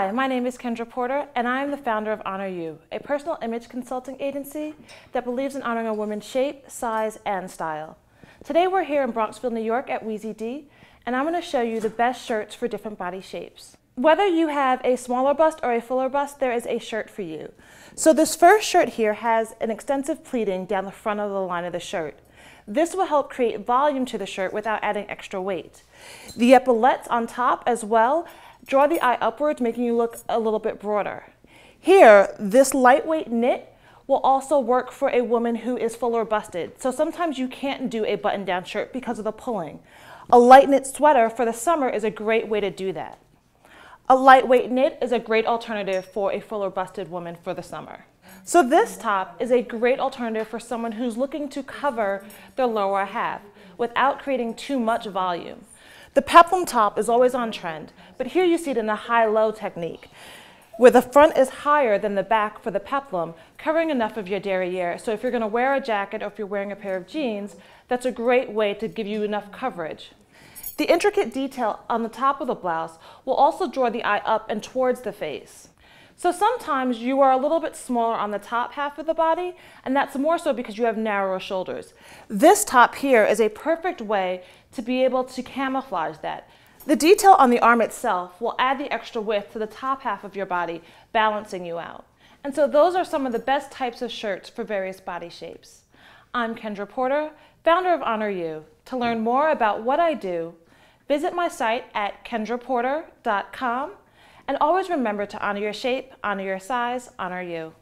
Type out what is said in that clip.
Hi, my name is Kendra Porter, and I am the founder of Honor You, a personal image consulting agency that believes in honoring a woman's shape, size, and style. Today we're here in Bronxville, New York at Weezy D, and I'm going to show you the best shirts for different body shapes. Whether you have a smaller bust or a fuller bust, there is a shirt for you. So this first shirt here has an extensive pleating down the front of the line of the shirt. This will help create volume to the shirt without adding extra weight. The epaulettes on top as well draw the eye upwards, making you look a little bit broader. Here, this lightweight knit will also work for a woman who is fuller busted. So sometimes you can't do a button down shirt because of the pulling. A light knit sweater for the summer is a great way to do that. A lightweight knit is a great alternative for a fuller busted woman for the summer. So this top is a great alternative for someone who's looking to cover their lower half without creating too much volume. The peplum top is always on trend, but here you see it in a high-low technique, where the front is higher than the back for the peplum, covering enough of your derriere. So if you're gonna wear a jacket or if you're wearing a pair of jeans, that's a great way to give you enough coverage. The intricate detail on the top of the blouse will also draw the eye up and towards the face. So sometimes you are a little bit smaller on the top half of the body, and that's more so because you have narrower shoulders. This top here is a perfect way to be able to camouflage that. The detail on the arm itself will add the extra width to the top half of your body, balancing you out. And so those are some of the best types of shirts for various body shapes. I'm Kendra Porter, founder of Honor You. To learn more about what I do, visit my site at kendraporter.com and always remember to honor your shape, honor your size, honor you.